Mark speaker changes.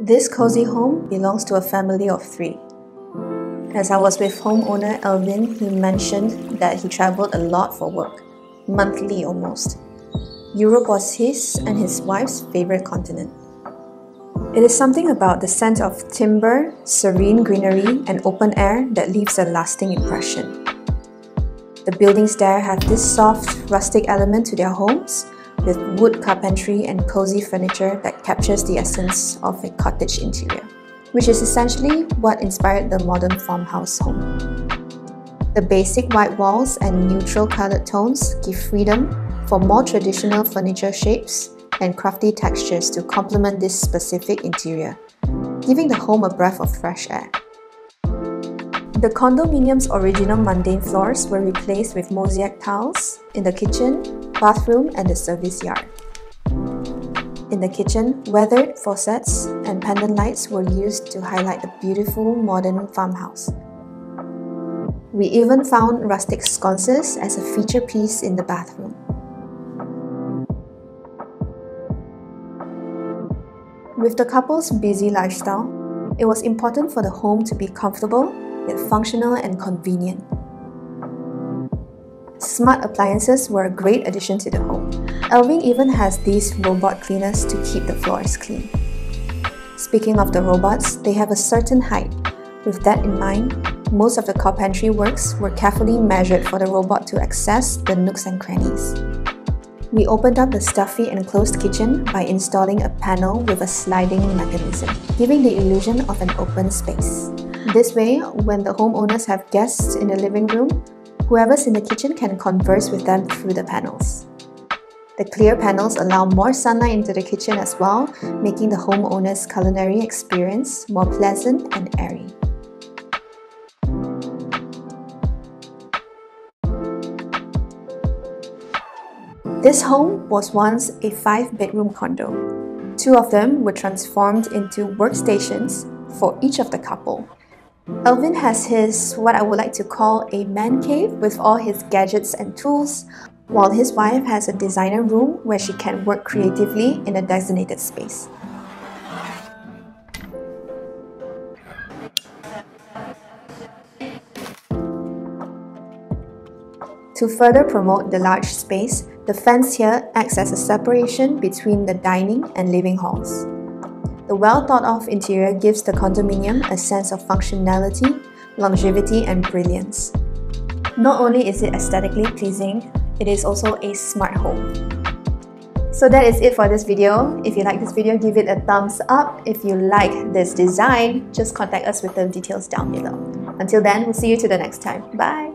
Speaker 1: This cozy home belongs to a family of three. As I was with homeowner Elvin, he mentioned that he traveled a lot for work, monthly almost. Europe was his and his wife's favorite continent. It is something about the scent of timber, serene greenery, and open air that leaves a lasting impression. The buildings there have this soft, rustic element to their homes, with wood carpentry and cozy furniture that captures the essence of a cottage interior, which is essentially what inspired the modern farmhouse home. The basic white walls and neutral colored tones give freedom for more traditional furniture shapes and crafty textures to complement this specific interior, giving the home a breath of fresh air. The condominium's original mundane floors were replaced with mosaic tiles in the kitchen, bathroom, and the service yard. In the kitchen, weathered faucets and pendant lights were used to highlight the beautiful modern farmhouse. We even found rustic sconces as a feature piece in the bathroom. With the couple's busy lifestyle, it was important for the home to be comfortable, yet functional and convenient. Smart appliances were a great addition to the home. Elvin even has these robot cleaners to keep the floors clean. Speaking of the robots, they have a certain height. With that in mind, most of the carpentry works were carefully measured for the robot to access the nooks and crannies. We opened up the stuffy enclosed kitchen by installing a panel with a sliding mechanism, giving the illusion of an open space. This way, when the homeowners have guests in the living room, whoever's in the kitchen can converse with them through the panels. The clear panels allow more sunlight into the kitchen as well, making the homeowner's culinary experience more pleasant and airy. This home was once a five bedroom condo. Two of them were transformed into workstations for each of the couple. Elvin has his, what I would like to call a man cave with all his gadgets and tools, while his wife has a designer room where she can work creatively in a designated space. To further promote the large space, the fence here acts as a separation between the dining and living halls. The well thought of interior gives the condominium a sense of functionality, longevity, and brilliance. Not only is it aesthetically pleasing, it is also a smart home. So that is it for this video. If you like this video, give it a thumbs up. If you like this design, just contact us with the details down below. Until then, we'll see you to the next time. Bye!